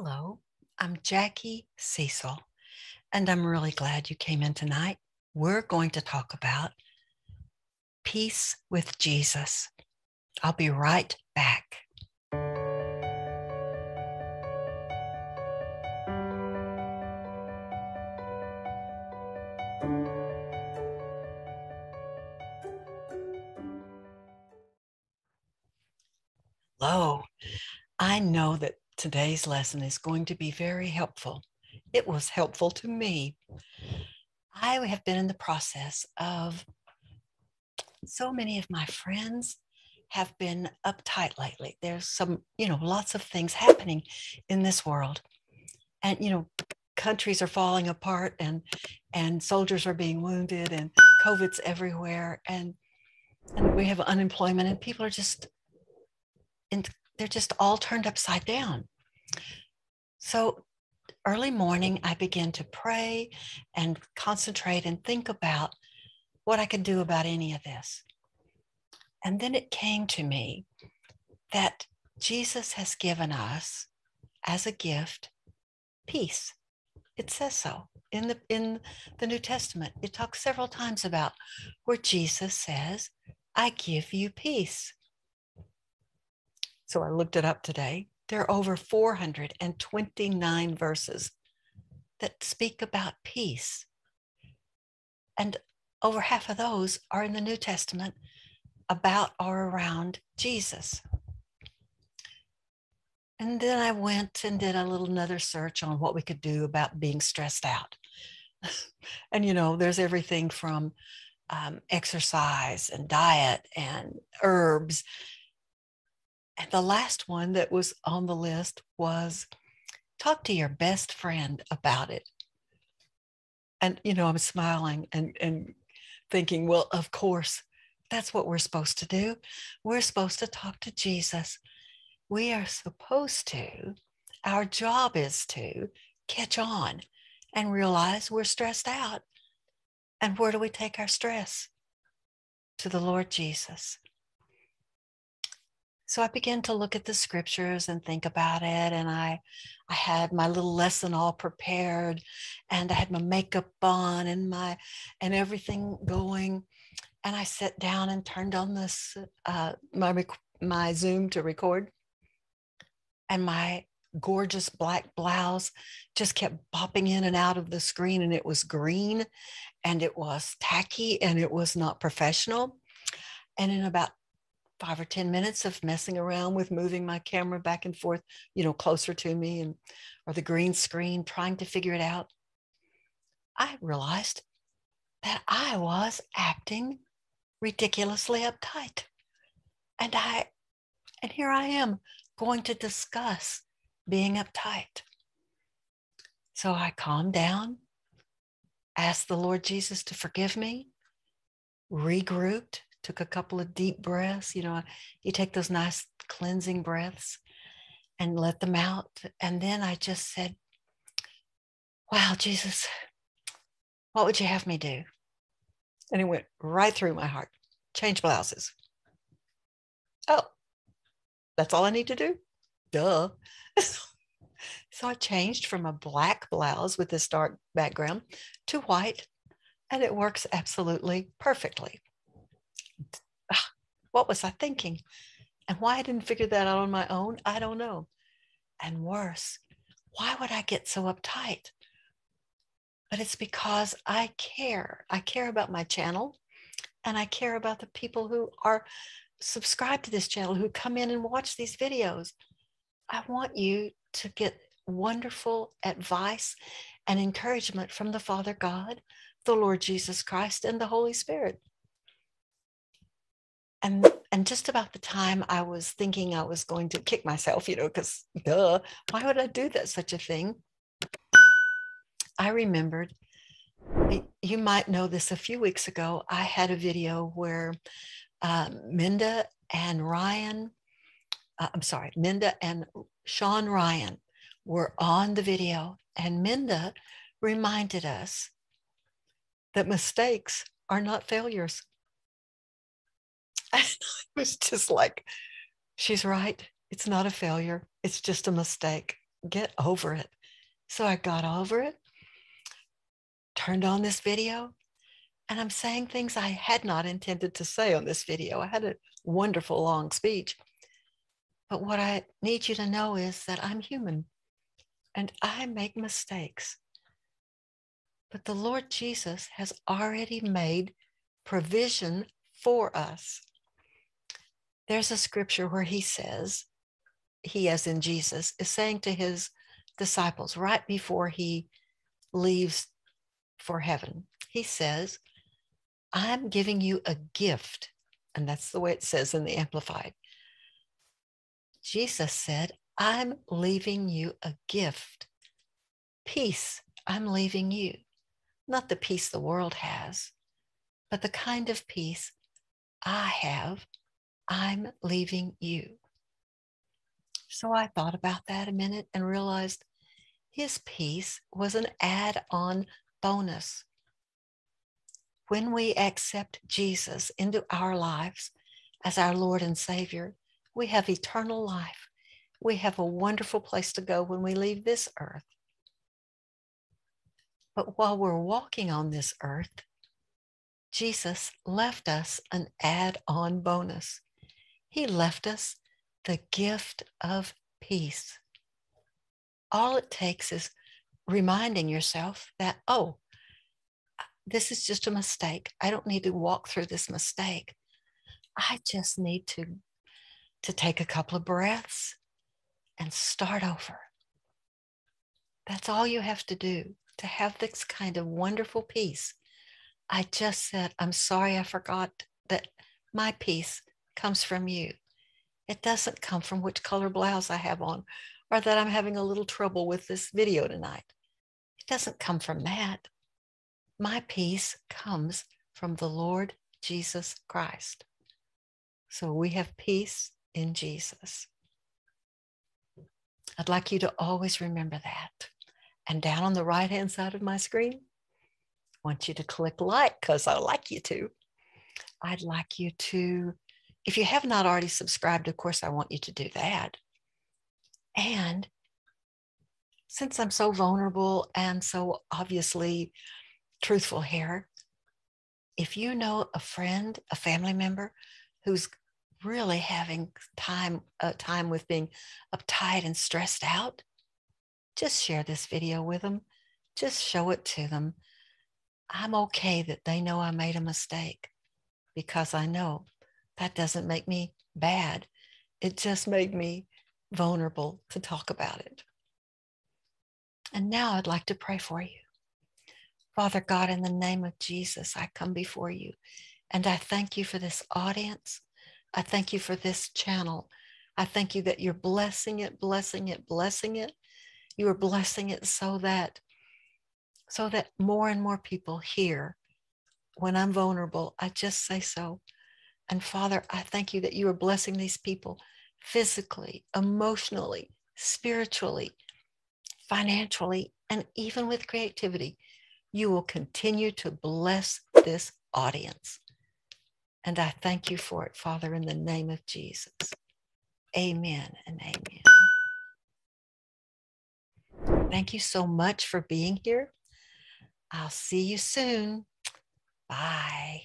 Hello, I'm Jackie Cecil, and I'm really glad you came in tonight. We're going to talk about peace with Jesus. I'll be right back. Hello. I know that today's lesson is going to be very helpful. It was helpful to me. I have been in the process of so many of my friends have been uptight lately. There's some, you know, lots of things happening in this world. And, you know, countries are falling apart and and soldiers are being wounded and COVID's everywhere and and we have unemployment and people are just in they're just all turned upside down. So early morning, I began to pray and concentrate and think about what I could do about any of this. And then it came to me that Jesus has given us as a gift peace. It says so in the in the New Testament. It talks several times about where Jesus says, "I give you peace." So I looked it up today. There are over 429 verses that speak about peace. And over half of those are in the New Testament about or around Jesus. And then I went and did a little another search on what we could do about being stressed out. and you know, there's everything from um, exercise and diet and herbs and the last one that was on the list was talk to your best friend about it. And, you know, I'm smiling and, and thinking, well, of course, that's what we're supposed to do. We're supposed to talk to Jesus. We are supposed to, our job is to catch on and realize we're stressed out. And where do we take our stress? To the Lord Jesus. So I began to look at the scriptures and think about it. And I, I had my little lesson all prepared and I had my makeup on and my, and everything going. And I sat down and turned on this, uh, my, my Zoom to record. And my gorgeous black blouse just kept popping in and out of the screen and it was green and it was tacky and it was not professional. And in about five or 10 minutes of messing around with moving my camera back and forth, you know, closer to me and or the green screen, trying to figure it out, I realized that I was acting ridiculously uptight. And I, and here I am going to discuss being uptight. So I calmed down, asked the Lord Jesus to forgive me, regrouped, took a couple of deep breaths. You know, you take those nice cleansing breaths and let them out. And then I just said, Wow, Jesus, what would you have me do? And it went right through my heart. Change blouses. Oh, that's all I need to do? Duh. so I changed from a black blouse with this dark background to white, and it works absolutely perfectly what was I thinking? And why I didn't figure that out on my own, I don't know. And worse, why would I get so uptight? But it's because I care. I care about my channel and I care about the people who are subscribed to this channel, who come in and watch these videos. I want you to get wonderful advice and encouragement from the Father God, the Lord Jesus Christ, and the Holy Spirit and and just about the time I was thinking I was going to kick myself, you know, because duh, why would I do that such a thing? I remembered. You might know this a few weeks ago. I had a video where uh, Minda and Ryan, uh, I'm sorry, Minda and Sean Ryan were on the video, and Minda reminded us that mistakes are not failures. it was just like, she's right. It's not a failure. It's just a mistake. get over it. So I got over it, turned on this video, and I'm saying things I had not intended to say on this video. I had a wonderful long speech. But what I need you to know is that I'm human and I make mistakes. But the Lord Jesus has already made provision for us. There's a scripture where he says, he, as in Jesus, is saying to his disciples right before he leaves for heaven, he says, I'm giving you a gift. And that's the way it says in the Amplified. Jesus said, I'm leaving you a gift. Peace, I'm leaving you. Not the peace the world has, but the kind of peace I have, I'm leaving you. So I thought about that a minute and realized his peace was an add on bonus. When we accept Jesus into our lives as our Lord and Savior, we have eternal life. We have a wonderful place to go when we leave this earth. But while we're walking on this earth, Jesus left us an add on bonus. He left us the gift of peace. All it takes is reminding yourself that, oh, this is just a mistake. I don't need to walk through this mistake. I just need to, to take a couple of breaths and start over. That's all you have to do to have this kind of wonderful peace. I just said, I'm sorry I forgot that my peace comes from you. It doesn't come from which color blouse I have on or that I'm having a little trouble with this video tonight. It doesn't come from that. My peace comes from the Lord Jesus Christ. So we have peace in Jesus. I'd like you to always remember that. And down on the right hand side of my screen, I want you to click like because I like you to. I'd like you to if you have not already subscribed, of course, I want you to do that. And since I'm so vulnerable and so obviously truthful here, if you know a friend, a family member who's really having time uh, time with being uptight and stressed out, just share this video with them. Just show it to them. I'm okay that they know I made a mistake because I know that doesn't make me bad. It just made me vulnerable to talk about it. And now I'd like to pray for you. Father God, in the name of Jesus, I come before you and I thank you for this audience. I thank you for this channel. I thank you that you're blessing it, blessing it, blessing it. You are blessing it so that so that more and more people hear when I'm vulnerable, I just say so. And Father, I thank you that you are blessing these people physically, emotionally, spiritually, financially, and even with creativity. You will continue to bless this audience. And I thank you for it, Father, in the name of Jesus. Amen and amen. Thank you so much for being here. I'll see you soon. Bye.